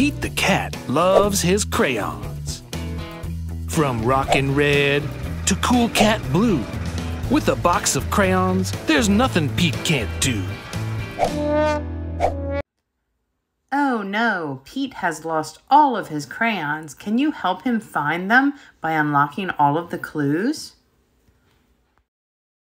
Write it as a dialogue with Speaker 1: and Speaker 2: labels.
Speaker 1: Pete the cat loves his crayons. From Rockin' Red to Cool Cat Blue. With a box of crayons, there's nothing Pete can't do.
Speaker 2: Oh no, Pete has lost all of his crayons. Can you help him find them by unlocking all of the clues?